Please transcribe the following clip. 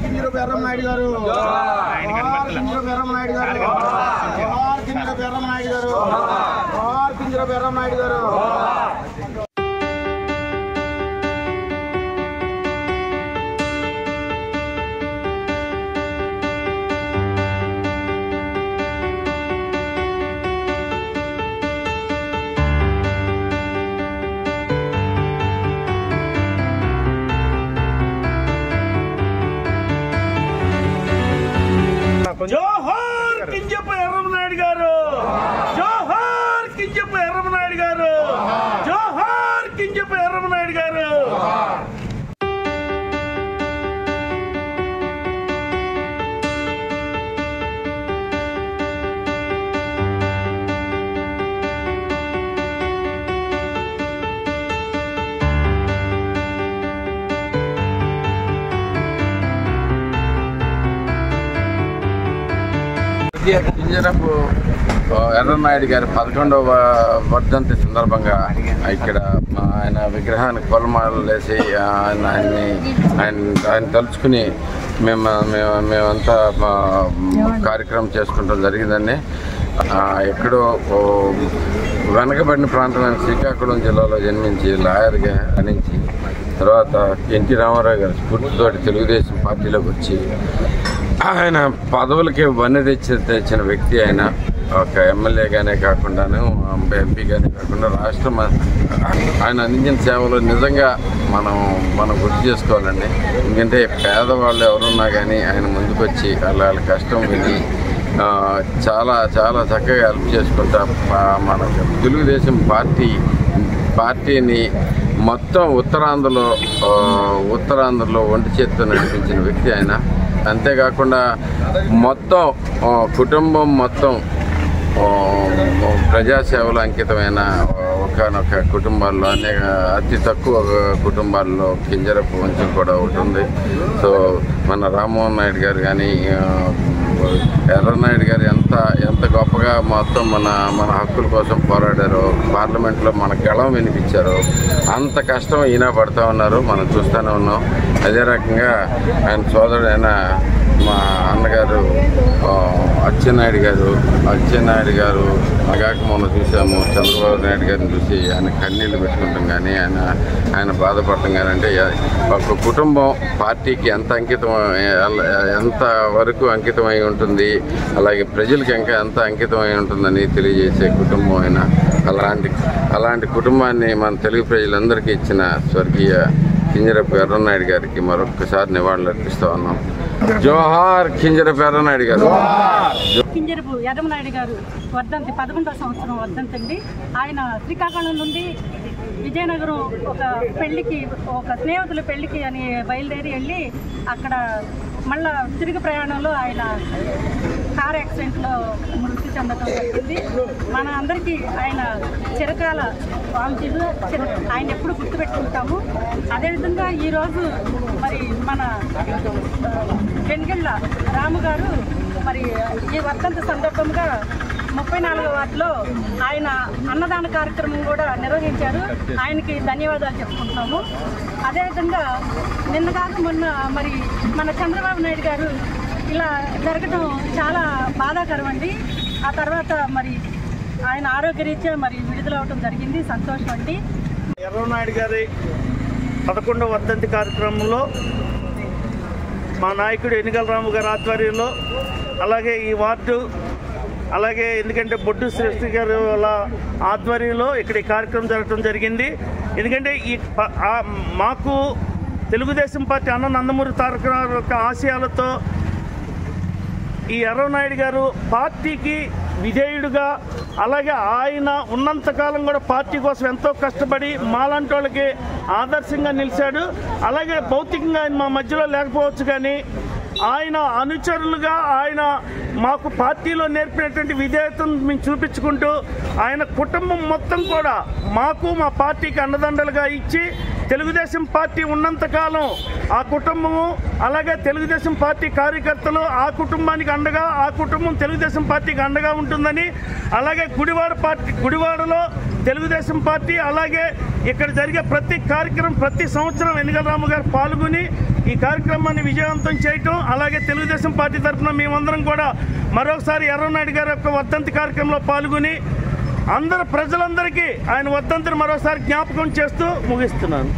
కింజరపు ఎర్రమనాయుడు గారు. కింజరపు ఎర్రమనాయుడు గారు. కింజరపు ఎర్రమనాయుడు గారు. కింజరపు ఎర్రమనాయుడు గారు. జోహార్ కింజప్ప కింజరపు ఎర్రనాయుడు గారి పదకొండవ వర్ధంతి సందర్భంగా ఇక్కడ మా ఆయన విగ్రహానికి పొలమాలలు వేసి ఆయన ఆయన్ని ఆయన ఆయన తలుచుకుని మేము మేము మేమంతా కార్యక్రమం చేసుకుంటాం జరిగిందండి. ఎక్కడో వెనకబడిన ప్రాంతమైన శ్రీకాకుళం జిల్లాలో జన్మించి లాయర్గా అనించి తర్వాత ఎన్టీ రామారావు గారి స్ఫూర్తితోటి తెలుగుదేశం పార్టీలోకి వచ్చి ఆయన పదవులకి వన్నె తెచ్చి తెచ్చిన వ్యక్తి ఆయన. ఒక ఎమ్మెల్యేగానే కాకుండాను ఎంపీగానే కాకుండా రాష్ట్రం ఆయన అందించిన సేవలు నిజంగా మనం మనం గుర్తు చేసుకోవాలండి. ఎందుకంటే పేదవాళ్ళు ఎవరున్నా కానీ ఆయన ముందుకొచ్చి వాళ్ళ వాళ్ళ కష్టం విని చాలా చాలా చక్కగా హెల్ప్ చేసుకుంటా మన తెలుగుదేశం పార్టీ పార్టీని మొత్తం ఉత్తరాంధ్రలో ఉత్తరాంధ్రలో ఒంటి చేత్తో నడిపించిన వ్యక్తి ఆయన. అంతేకాకుండా మొత్తం కుటుంబం మొత్తం ఆ, ప్రజాసేవలో అంకితమైన ఒకనొక కుటుంబాల్లో అనేక అతి తక్కువ కుటుంబాల్లో కింజరపు వంచం కూడా ఒకటి ఉంది. సో మన రామ్మోహన్ నాయుడు గారు కానీ ఎర్రనాయుడు గారు ఎంత ఎంత గొప్పగా మొత్తం మన మన హక్కుల కోసం పోరాడారో పార్లమెంట్లో మన గళం వినిపించారు అంత కష్టం ఈయన పడుతూ ఉన్నారు. మనం చూస్తూనే ఉన్నాం. అదే రకంగా ఆయన సోదరుడైన మా అన్నగారు అచ్చెన్నాయుడు గారు అచ్చెన్నాయుడు గారు అలాగాక మొన్న చూసాము చంద్రబాబు నాయుడు గారిని చూసి ఆయన కన్నీళ్ళు పెట్టుకుంటాం కానీ ఆయన ఆయన బాధపడటం కానీ అంటే ఒక కుటుంబం పార్టీకి ఎంత అంకితం ఎంత వరకు అంకితమై ఉంటుంది అలాగే ప్రజలకి ఇంకా ఎంత అంకితమై ఉంటుందని తెలియజేసే కుటుంబం ఆయన. అలాంటి అలాంటి కుటుంబాన్ని మన తెలుగు ప్రజలందరికీ ఇచ్చిన స్వర్గీయ కింజరపు ఎర్రనాయుడు గారికి మరొకసారి నివాళులు అర్పిస్తూ ఉన్నాం. జోహార్. కింజరపు ఎర్రనాయుడు గారు. కింజరపు యదమనాయుడు గారు వర్ధంతి పదకొండవ సంవత్సరం వర్ధంతి అండి. ఆయన శ్రీకాకుళం నుండి విజయనగరం ఒక పెళ్ళికి ఒక స్నేహితుల పెళ్ళికి అని బయలుదేరి వెళ్ళి అక్కడ మళ్ళా తిరిగి ప్రయాణంలో ఆయన కార్ యాక్సిడెంట్లో మృతి చెందడం జరిగింది. మన అందరికీ ఆయన చిరకాల వాంఛీలు ఆయన ఎప్పుడు గుర్తుపెట్టుకుంటాము. అదేవిధంగా ఈరోజు మరి మన వెంగళ్ళ రాము గారు మరి ఈ వర్తంత సందర్భంగా ముప్పై నాలుగో వార్డులో ఆయన అన్నదాన కార్యక్రమం కూడా నిర్వహించారు. ఆయనకి ధన్యవాదాలు చెప్పుకుంటున్నాము. అదేవిధంగా నిన్న కాక మొన్న మరి మన చంద్రబాబు నాయుడు గారు ఇలా జరగడం చాలా బాధాకరం అండి. ఆ తర్వాత మరి ఆయన ఆరోగ్యరీత్యా మరి విడుదలవటం జరిగింది. సంతోషం అండి. ఎర్రనాయుడు గారి పదకొండవ వర్ధంతి కార్యక్రమంలో మా నాయకుడు ఎన్నికల రాము గారి ఆధ్వర్యంలో అలాగే ఈ వార్డు అలాగే ఎందుకంటే బొడ్డు శ్రేష్ఠి గారు వాళ్ళ ఆధ్వర్యంలో ఇక్కడ ఈ కార్యక్రమం జరగడం జరిగింది. ఎందుకంటే ఈ మాకు తెలుగుదేశం పార్టీ అన్న నందమూరి తారక యొక్క ఆశయాలతో ఈ ఎర్రనాయుడు గారు పార్టీకి విధేయుడుగా అలాగే ఆయన ఉన్నంతకాలం కూడా పార్టీ కోసం ఎంతో కష్టపడి మాలాంటి వాళ్ళకి ఆదర్శంగా నిలిచాడు. అలాగే భౌతికంగా ఆయన మా మధ్యలో లేకపోవచ్చు కానీ ఆయన అనుచరులుగా ఆయన మాకు పార్టీలో నేర్పినటువంటి విధేయతను మేము చూపించుకుంటూ ఆయన కుటుంబం మొత్తం కూడా మాకు మా పార్టీకి అండదండలుగా ఇచ్చి తెలుగుదేశం పార్టీ ఉన్నంతకాలం ఆ కుటుంబము అలాగే తెలుగుదేశం పార్టీ కార్యకర్తలు ఆ కుటుంబానికి అండగా ఆ కుటుంబం తెలుగుదేశం పార్టీకి అండగా ఉంటుందని అలాగే గుడివాడ పార్టీ గుడివాడలో తెలుగుదేశం పార్టీ అలాగే ఇక్కడ జరిగే ప్రతి కార్యక్రమం ప్రతి సంవత్సరం ఎన్నికల రాము గారు పాల్గొని ఈ కార్యక్రమాన్ని విజయవంతం చేయటం అలాగే తెలుగుదేశం పార్టీ తరఫున మేమందరం కూడా మరొకసారి ఎర్రనాయుడు గారి యొక్క వర్ధంతి కార్యక్రమంలో పాల్గొని అందరు ప్రజలందరికీ ఆయన వర్ధంతిని మరోసారి జ్ఞాపకం చేస్తూ ముగిస్తున్నాను.